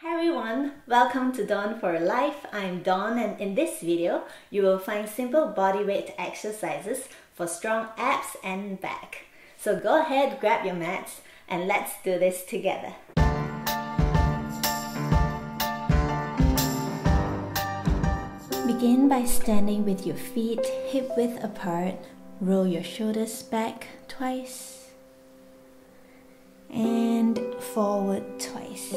Hi everyone, welcome to Dawn for Life. I'm Dawn and in this video, you will find simple bodyweight exercises for strong abs and back. So go ahead, grab your mats and let's do this together. Begin by standing with your feet hip width apart. Roll your shoulders back twice and forward twice.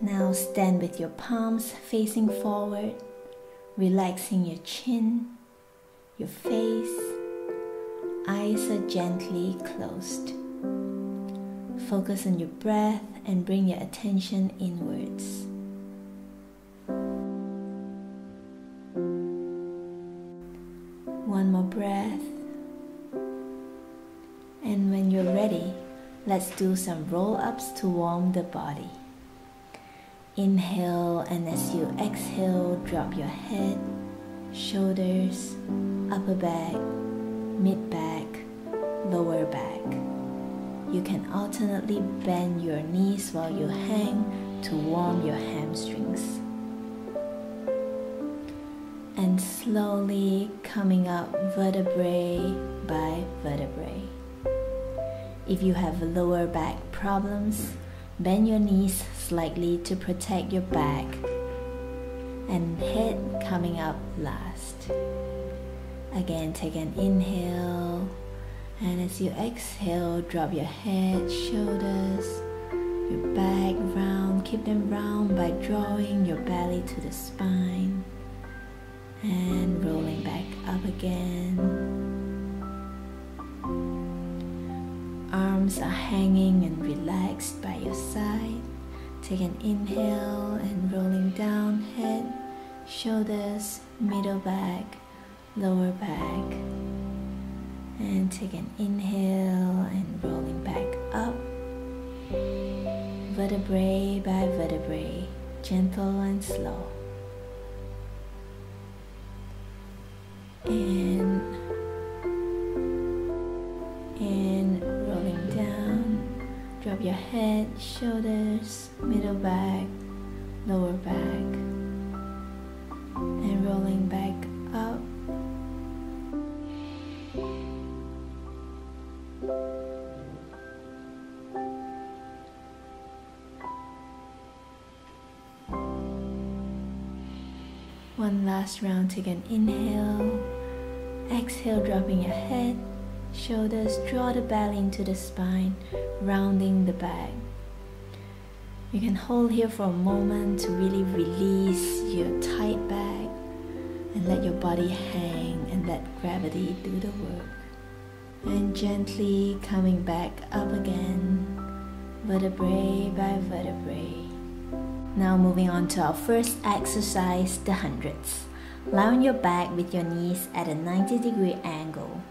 Now stand with your palms facing forward, relaxing your chin, your face. Eyes are gently closed. Focus on your breath and bring your attention inwards. One more breath. And when you're ready, let's do some roll ups to warm the body. Inhale, and as you exhale, drop your head, shoulders, upper back, mid back, lower back. You can alternately bend your knees while you hang to warm your hamstrings. And slowly coming up vertebrae by vertebrae. If you have lower back problems, Bend your knees slightly to protect your back and head coming up last. Again, take an inhale and as you exhale, drop your head, shoulders, your back round. Keep them round by drawing your belly to the spine and rolling back up again. Arms are hanging and relaxed by your side. Take an inhale and rolling down head, shoulders, middle back, lower back. And take an inhale and rolling back up. Vertebrae by vertebrae, gentle and slow. And your head, shoulders, middle back, lower back, and rolling back up. One last round, take an inhale. Exhale, dropping your head, shoulders, draw the belly into the spine, rounding the back. You can hold here for a moment to really release your tight back and let your body hang and let gravity do the work. And gently coming back up again, vertebrae by vertebrae. Now moving on to our first exercise, the hundreds. Lie on your back with your knees at a 90 degree angle.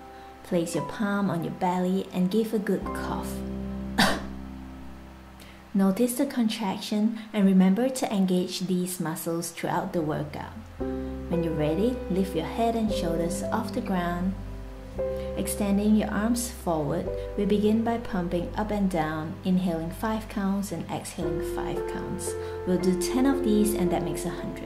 Place your palm on your belly and give a good cough. Notice the contraction and remember to engage these muscles throughout the workout. When you're ready, lift your head and shoulders off the ground. Extending your arms forward, we begin by pumping up and down, inhaling 5 counts and exhaling 5 counts. We'll do 10 of these and that makes 100.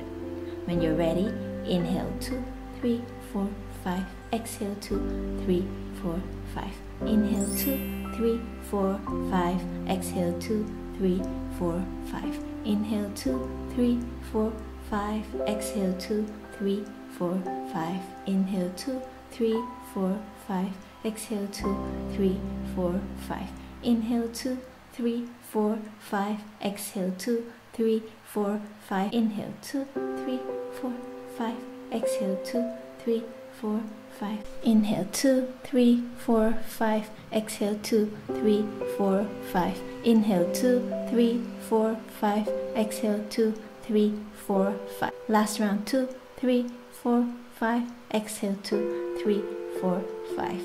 When you're ready, inhale 2, 3, 4, 5, exhale 2, 3, 4, 5. Inhale 2, 3, 4, 5, exhale 2, three, four, five. Inhale two, three, four, five. Exhale two, three, four, five. Inhale two, three, four, five. Exhale two, three, four, five. Inhale two, three, four, five. Exhale two, three, four, five. Inhale two, three, four, five. Exhale two, three, four, five. Inhale two, three, four, five. Exhale two, three, four, five. Inhale two, three, four, five. Exhale two, three, four, five. Last round two, three, four, five. Exhale two, three, four, five.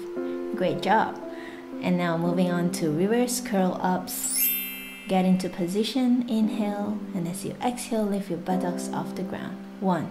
Great job. And now moving on to reverse curl ups. Get into position, inhale, and as you exhale, lift your buttocks off the ground. One,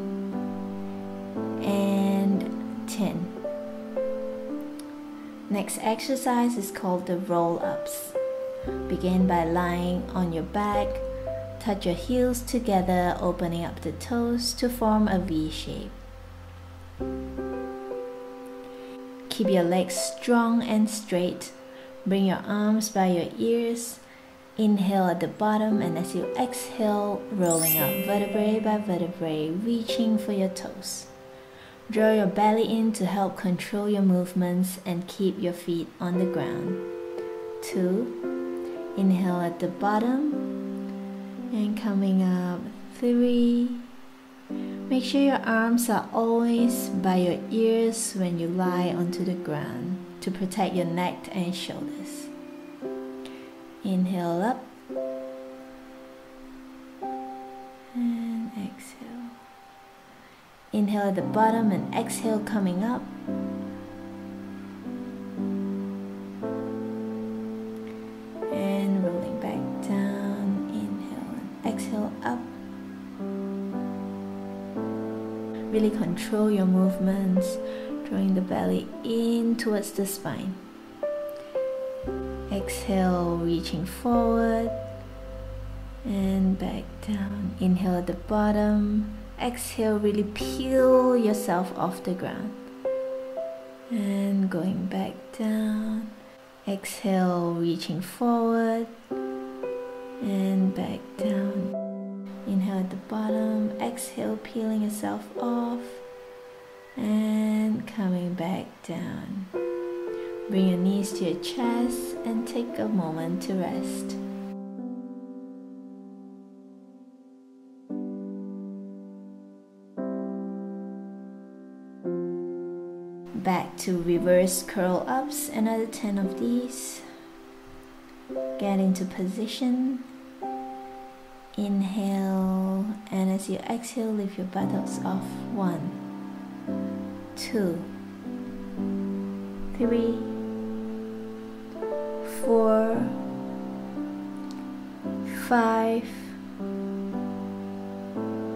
Next exercise is called the roll ups. Begin by lying on your back, touch your heels together, opening up the toes to form a V shape. Keep your legs strong and straight. Bring your arms by your ears. Inhale at the bottom, and as you exhale, rolling up vertebrae by vertebrae, reaching for your toes. Draw your belly in to help control your movements and keep your feet on the ground. Two. Inhale at the bottom, and coming up. Three. Make sure your arms are always by your ears when you lie onto the ground to protect your neck and shoulders. Inhale up Inhale at the bottom and exhale coming up. And rolling back down. Inhale and exhale up. Really control your movements, drawing the belly in towards the spine. Exhale, reaching forward and back down. Inhale at the bottom. Exhale, really peel yourself off the ground. And going back down. Exhale, reaching forward and back down. Inhale at the bottom, exhale, peeling yourself off and coming back down. Bring your knees to your chest and take a moment to rest. To reverse curl ups, another 10 of these. Get into position Inhale, and as you exhale, lift your buttocks off. One, two, three, four, five,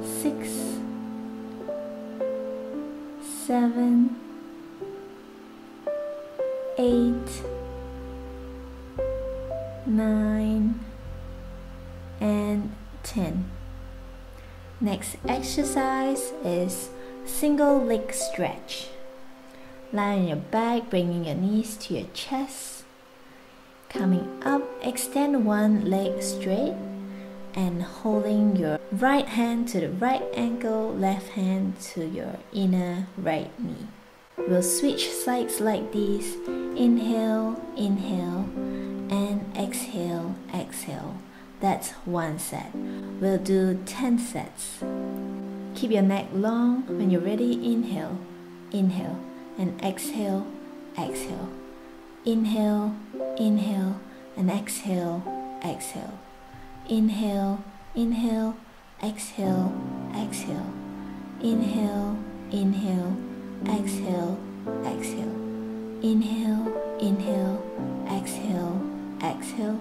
six, seven, eight, nine, and 10. Next exercise is single leg stretch. Lie on your back, bringing your knees to your chest. Coming up, extend one leg straight and holding your right hand to the right ankle, left hand to your inner right knee. We'll switch sides like this. Inhale, inhale, and exhale, exhale. That's one set. We'll do 10 sets. Keep your neck long. When you're ready, inhale, inhale, and exhale, exhale. Inhale, inhale, and exhale, exhale. Inhale, inhale, exhale, exhale. Inhale, inhale, exhale, exhale. Inhale, inhale, exhale, exhale.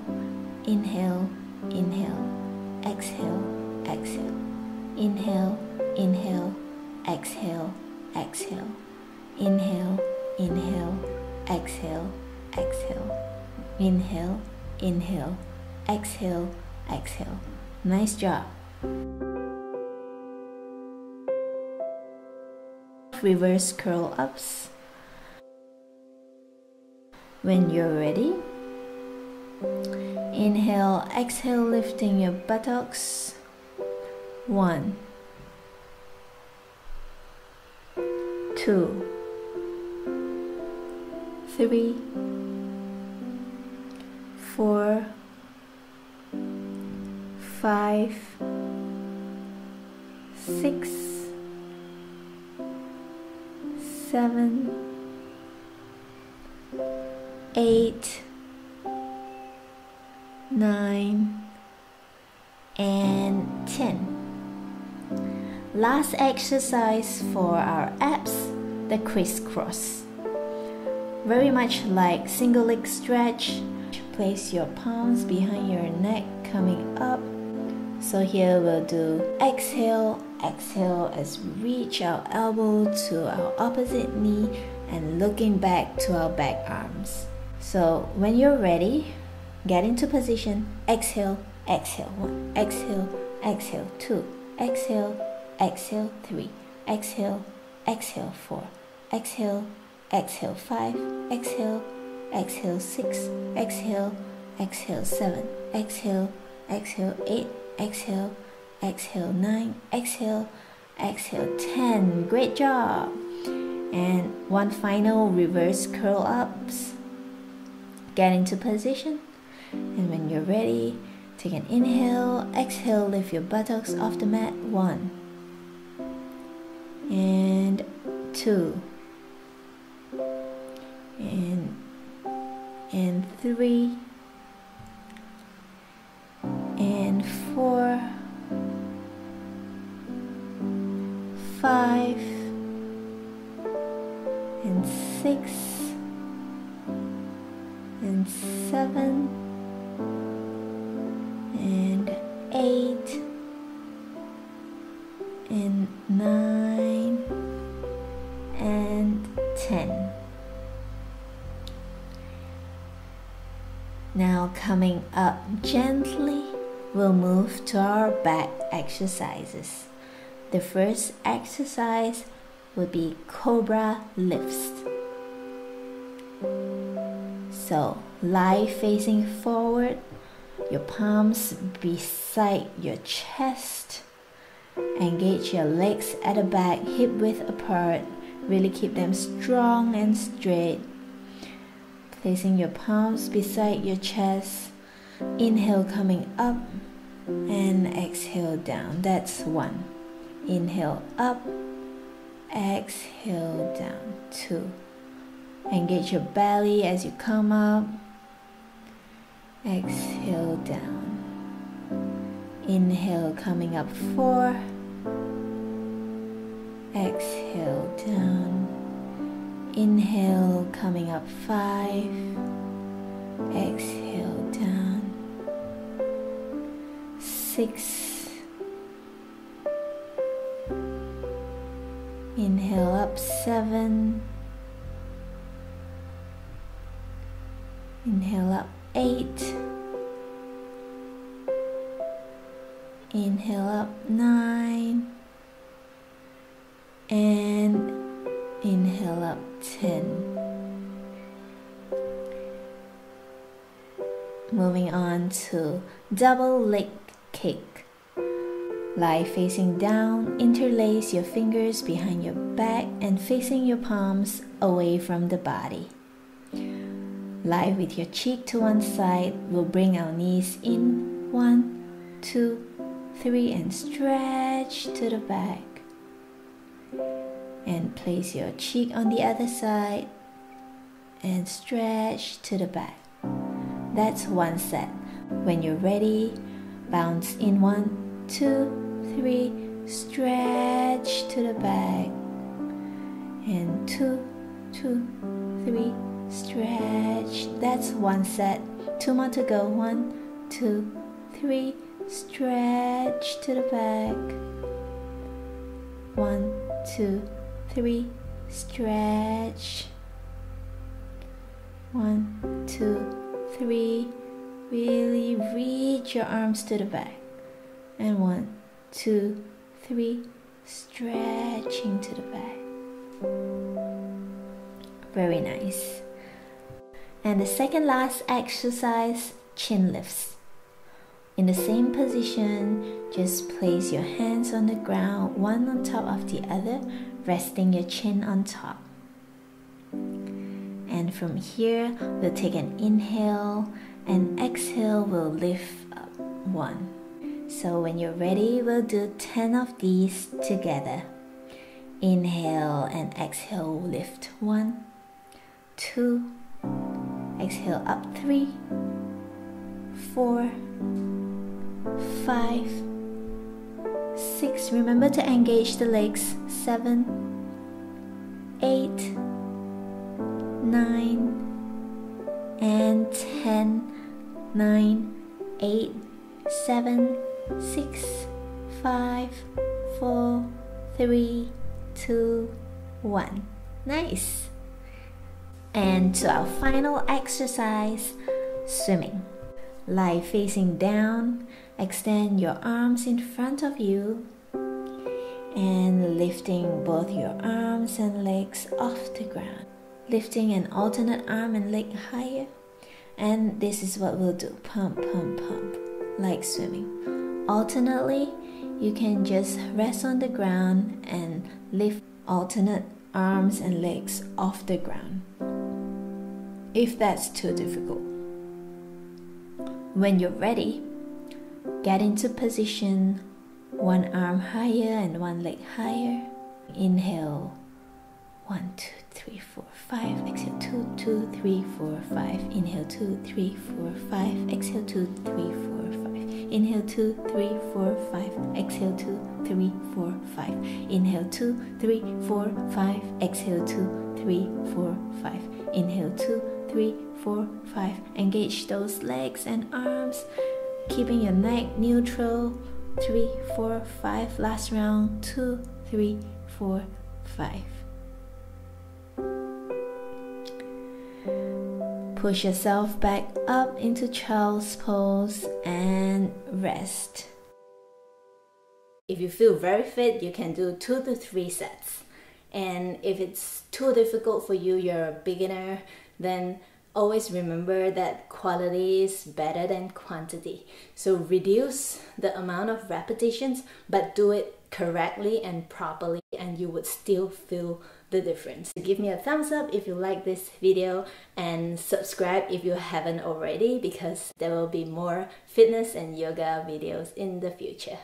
Inhale, inhale, exhale, exhale, inhale, inhale, exhale, exhale, inhale, inhale, exhale, exhale, inhale, inhale, exhale, exhale. Nice job. Reverse curl ups. When you're ready, Inhale, exhale, lifting your buttocks. One, two, three, four, five, six, seven, eight 9 and 10. Last exercise for our abs. the crisscross. Very much like single leg stretch, place your palms behind your neck coming up. So here we'll do exhale, exhale as we reach our elbow to our opposite knee and looking back to our back arms. So when you're ready, get into position, exhale, exhale, one, exhale, exhale, two, exhale, exhale, three, exhale, exhale, four, exhale, exhale, five, exhale, exhale, six, exhale, exhale, seven, exhale, exhale, eight, exhale, exhale 9, exhale, exhale 10. Great job. And one final reverse curl ups. Get into position. And when you're ready, take an inhale, exhale, lift your buttocks off the mat. 1 and 2 and and 3 in four, five, and six, and seven, and eight, and nine, and ten. Now coming up gently we'll move to our back exercises. The first exercise will be Cobra lifts. So, lie facing forward, your palms beside your chest. Engage your legs at the back, hip width apart. Really keep them strong and straight. Placing your palms beside your chest. Inhale coming up and exhale down. That's one. Inhale up, exhale down. Two. Engage your belly as you come up. Exhale down. Inhale coming up four. Exhale down. Inhale coming up five. Exhale Six. Inhale up seven. Inhale up eight. Inhale up nine. And inhale up 10. Moving on to double leg Lie facing down, interlace your fingers behind your back and facing your palms away from the body. Lie with your cheek to one side. We'll bring our knees in. One, two, three, and stretch to the back. And place your cheek on the other side and stretch to the back. That's one set. When you're ready, bounce in one, two, three, stretch to the back. And two, two, three, stretch. That's one set. Two more to go. One, two, three, Stretch to the back. One, two, three. Stretch. One, two, three. Really reach your arms to the back. And one, two, three. Stretching to the back. Very nice. And the second last exercise, chin lifts. In the same position, just place your hands on the ground, one on top of the other, resting your chin on top. And from here, we'll take an inhale and exhale, we'll lift up one. So when you're ready, we'll do 10 of these together. Inhale and exhale, lift one, two, exhale up three, four, five, six. Remember to engage the legs. Seven, eight, nine, and ten, nine, eight, seven, six, five, four, three, two, one. Nice. And to our final exercise, swimming. Lie facing down, extend your arms in front of you, and lifting both your arms and legs off the ground. Lifting an alternate arm and leg higher. And this is what we'll do pump, pump, pump, like swimming. Alternately, you can just rest on the ground and lift alternate arms and legs off the ground if that's too difficult. When you're ready, get into position, one arm higher and one leg higher. Inhale, one, two, three, four, five. Exhale, two, two, three, four, five. Inhale, two, three, four, five. Exhale, two, three, four, five. Inhale, two, three, four, five. Exhale, two, three, four, five. Inhale, two, three, four, five. Exhale, two, three, four, five. Inhale, two, three, four, five. Engage those legs and arms, keeping your neck neutral. Three, four, five. Last round. Two, three, four, five. Push yourself back up into child's pose and rest. If you feel very fit, you can do two to three sets. And if it's too difficult for you, you're a beginner, then always remember that quality is better than quantity. So reduce the amount of repetitions, but do it correctly and properly, and you would still feel the difference. Give me a thumbs up if you like this video and subscribe if you haven't already because there will be more fitness and yoga videos in the future.